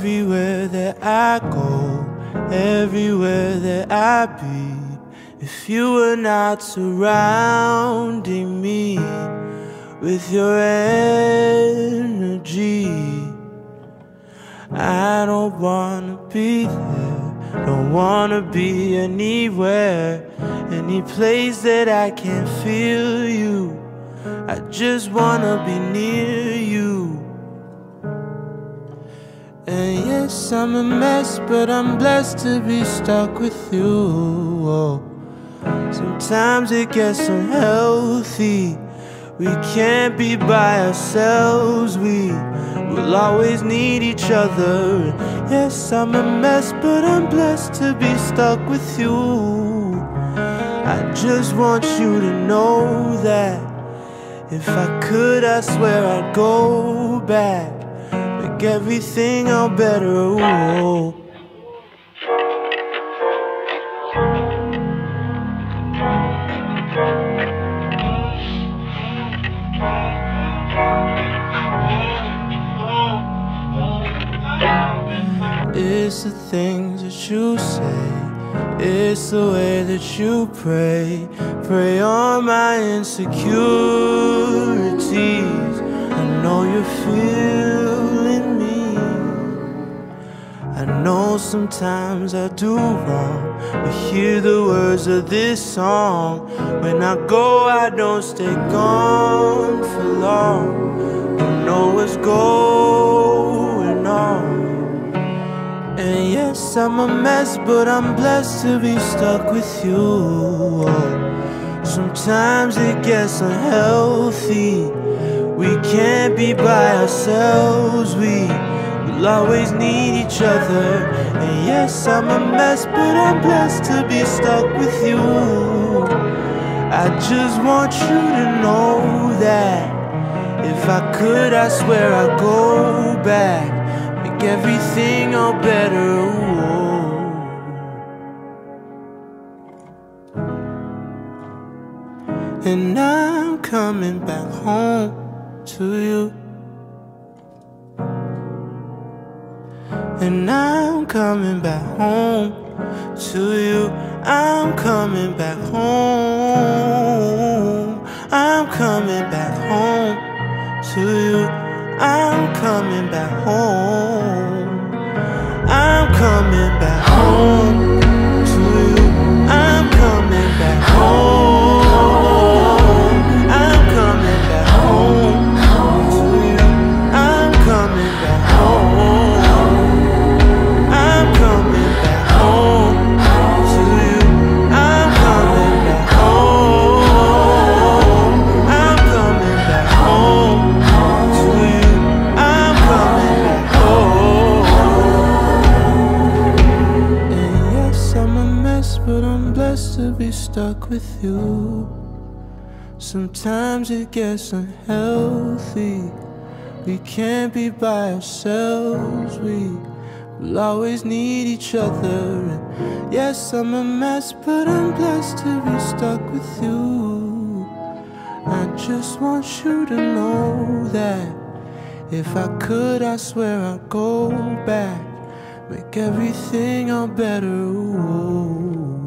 everywhere that I go, everywhere that I be. If you were not surrounding me with your energy, I don't wanna be there, don't wanna be anywhere, any place that I can feel you. I just wanna be near you. And yes, I'm a mess, but I'm blessed to be stuck with you. Oh. Sometimes it gets unhealthy. We can't be by ourselves. We will always need each other. Yes, I'm a mess, but I'm blessed to be stuck with you. I just want you to know that if I could, I swear I'd go back, make everything all better. Ooh. It's the things that you say, it's the way that you prey. Prey on my insecurities. I know you're feeling I know sometimes I do wrong, but hear the words of this song. When I go, I don't stay gone for long. Don't know what's going on. And yes, I'm a mess, but I'm blessed to be stuck with you. Sometimes it gets unhealthy. We can't be by ourselves. We will always need each other. And yes, I'm a mess, but I'm blessed to be stuck with you. I just want you to know that if I could, I swear I'd go back make everything all better. And I'm coming back home to you. And I'm coming back home to you. I'm coming back home. I'm coming back home to you. I'm coming back home. I'm coming back to be stuck with you. Sometimes it gets unhealthy. We can't be by ourselves. We will always need each other. And yes, I'm a mess, but I'm blessed to be stuck with you. I just want you to know that if I could, I swear I'd go back, make everything all better. Ooh.